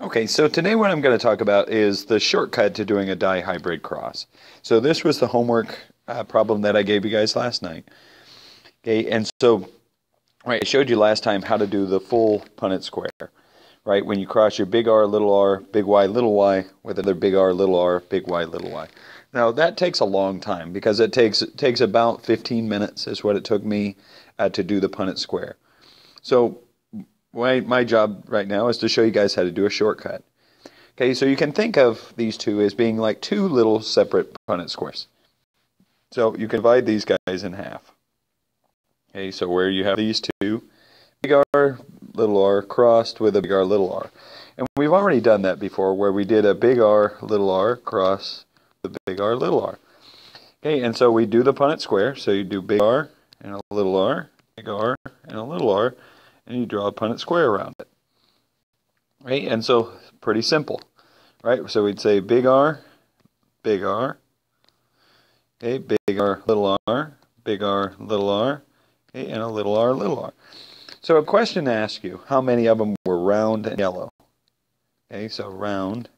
Okay, so today what I'm going to talk about is the shortcut to doing a dihybrid cross. So this was the homework uh, problem that I gave you guys last night. Okay, and so right, I showed you last time how to do the full Punnett square. Right, when you cross your big R, little r, big Y, little y, with another big R, little r, big Y, little y. Now that takes a long time because it takes it takes about 15 minutes is what it took me uh, to do the Punnett square. So my, my job right now is to show you guys how to do a shortcut. Okay, so you can think of these two as being like two little separate Punnett squares. So you can divide these guys in half. Okay, so where you have these two, big R, little r, crossed with a big R, little r. And we've already done that before where we did a big R, little r, cross the big R, little r. Okay, and so we do the Punnett square. So you do big R and a little r, big R and a little r, and you draw a Punnett square around it. Right? And so pretty simple. Right? So we'd say big R, big R, okay, big R, little r, big R, little r, okay, and a little r, little r. So a question to ask you, how many of them were round and yellow? Okay, so round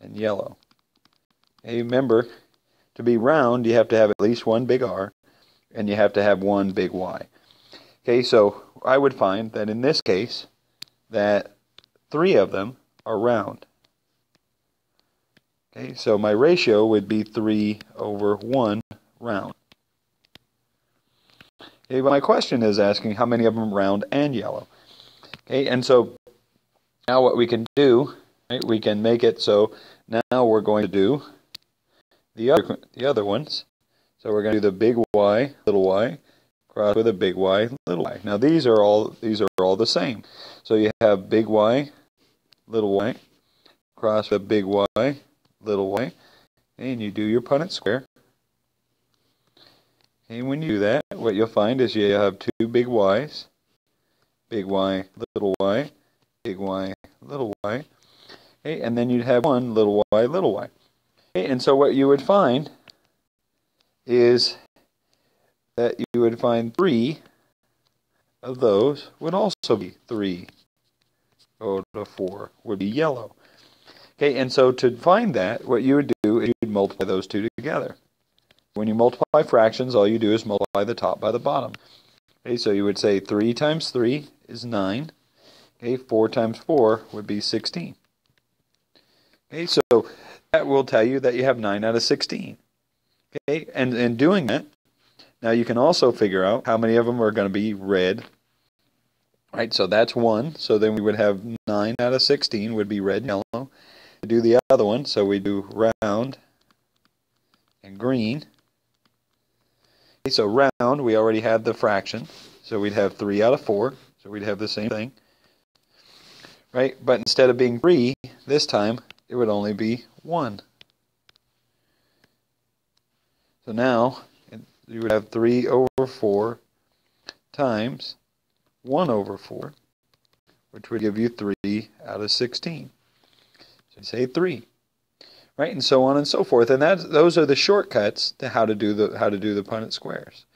and yellow. Okay, remember, to be round, you have to have at least one big R, and you have to have one big Y. Okay, so I would find that in this case, that three of them are round. Okay, so my ratio would be 3 over 1 round. Okay, but my question is asking how many of them round and yellow. Okay, and so now what we can do, right, we can make it so now we're going to do the other, the other ones. So we're going to do the big Y, little y, cross with a big Y, little y. Now these are all these are all the same. So you have big Y, little y, cross with a big Y, little y, and you do your Punnett square. And when you do that, what you'll find is you have two big Y's, big Y, little y, big Y, little y, okay, and then you'd have one little y, little y. Okay, and so what you would find is that you would find three of those would also be three go to four would be yellow. Okay, and so to find that, what you would do is you'd multiply those two together. When you multiply fractions, all you do is multiply the top by the bottom. Okay, so you would say 3 times 3 is 9. Okay, 4 times 4 would be 16. Okay, so that will tell you that you have 9 out of 16. Okay, and in doing that, now you can also figure out how many of them are going to be red. Right, so that's one. So then we would have 9 out of 16 would be red and yellow. To do the other one, so we do round and green. Okay, so round, we already have the fraction. So we'd have 3 out of 4. So we'd have the same thing. Right, but instead of being 3, this time it would only be 1. So now you would have 3 over 4 times 1 over 4, which would give you 3 out of 16. So you say 3. Right, and so on and so forth. And that those are the shortcuts to how to do the how to do the Punnett squares.